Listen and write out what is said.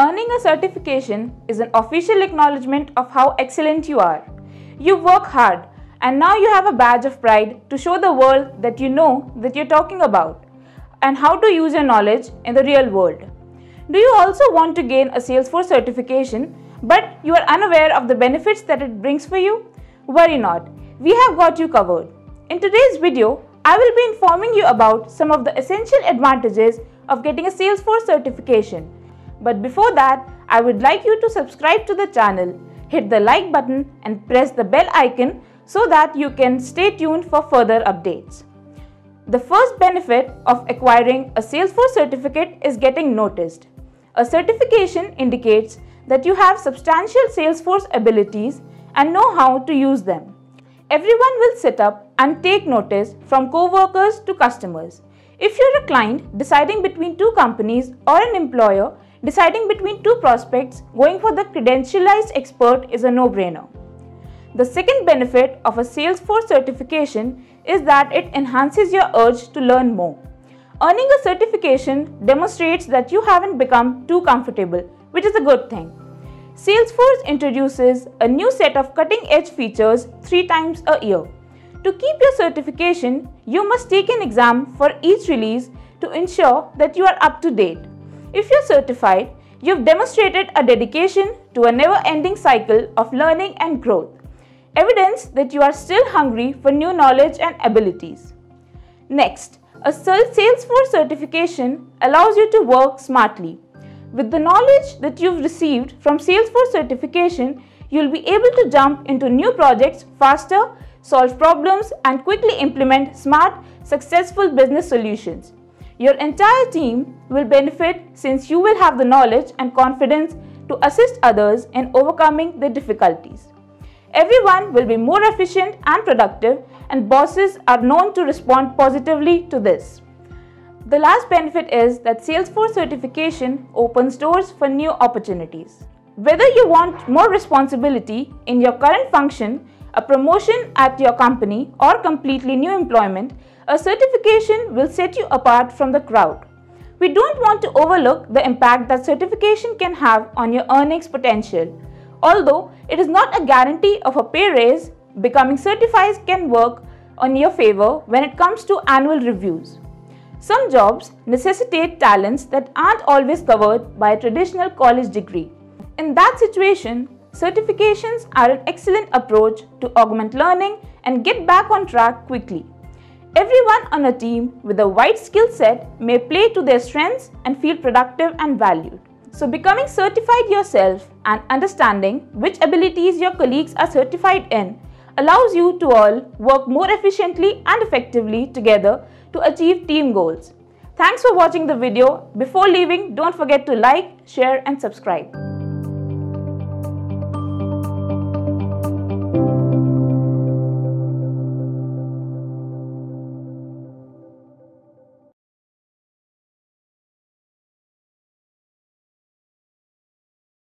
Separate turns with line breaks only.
a certification is an official acknowledgement of how excellent you are. You work hard and now you have a badge of pride to show the world that you know that you're talking about and how to use your knowledge in the real world. Do you also want to gain a Salesforce certification but you are unaware of the benefits that it brings for you? Worry not, we have got you covered. In today's video, I will be informing you about some of the essential advantages of getting a Salesforce certification. But before that, I would like you to subscribe to the channel, hit the like button and press the bell icon so that you can stay tuned for further updates. The first benefit of acquiring a Salesforce certificate is getting noticed. A certification indicates that you have substantial Salesforce abilities and know how to use them. Everyone will sit up and take notice from co-workers to customers. If you're a client deciding between two companies or an employer deciding between two prospects, going for the credentialized expert is a no-brainer. The second benefit of a Salesforce certification is that it enhances your urge to learn more. Earning a certification demonstrates that you haven't become too comfortable, which is a good thing. Salesforce introduces a new set of cutting edge features three times a year. To keep your certification, you must take an exam for each release to ensure that you are up to date. If you're certified, you've demonstrated a dedication to a never ending cycle of learning and growth evidence that you are still hungry for new knowledge and abilities. Next, a Salesforce certification allows you to work smartly. With the knowledge that you've received from Salesforce certification, you'll be able to jump into new projects faster, solve problems, and quickly implement smart, successful business solutions. Your entire team will benefit since you will have the knowledge and confidence to assist others in overcoming their difficulties. Everyone will be more efficient and productive and bosses are known to respond positively to this. The last benefit is that Salesforce certification opens doors for new opportunities. Whether you want more responsibility in your current function, a promotion at your company, or completely new employment, a certification will set you apart from the crowd. We don't want to overlook the impact that certification can have on your earnings potential Although it is not a guarantee of a pay raise, becoming certified can work on your favor when it comes to annual reviews. Some jobs necessitate talents that aren't always covered by a traditional college degree. In that situation, certifications are an excellent approach to augment learning and get back on track quickly. Everyone on a team with a wide skill set may play to their strengths and feel productive and valued. So becoming certified yourself and understanding which abilities your colleagues are certified in allows you to all work more efficiently and effectively together to achieve team goals. Thanks for watching the video. Before leaving, don't forget to like, share and subscribe.